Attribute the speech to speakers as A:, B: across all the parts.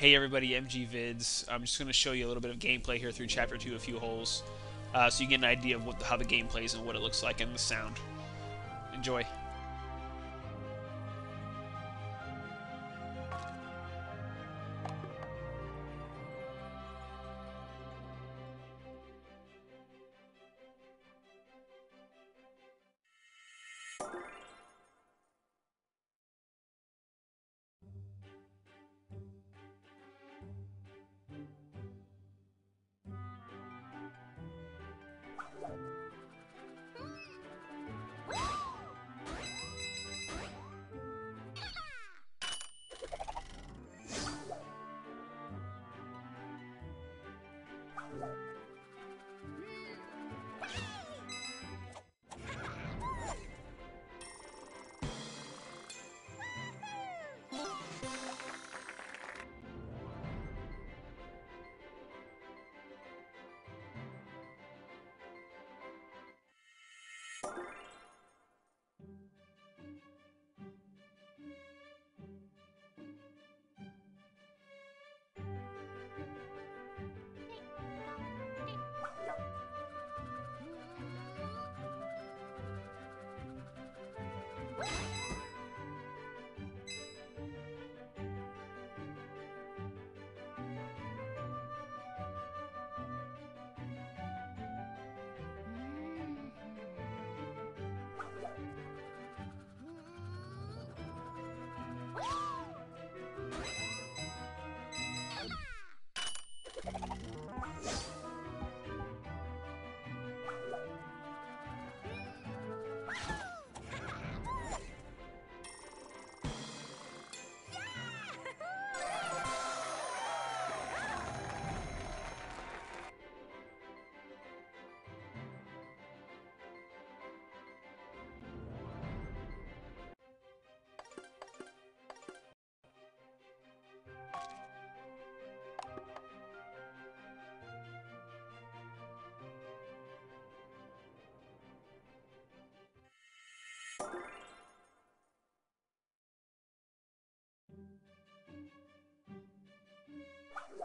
A: Hey everybody, MGVIDZ. I'm just going to show you a little bit of gameplay here through Chapter 2, a few holes, uh, so you get an idea of what, how the game plays and what it looks like and the sound. Enjoy.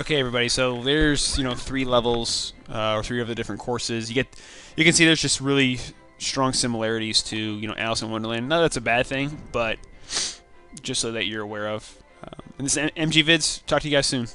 A: Okay, everybody. So there's you know three levels uh, or three of the different courses. You get, you can see there's just really strong similarities to you know Alice in Wonderland. Not that's a bad thing, but just so that you're aware of. Um, and this MGVIDZ. Talk to you guys soon.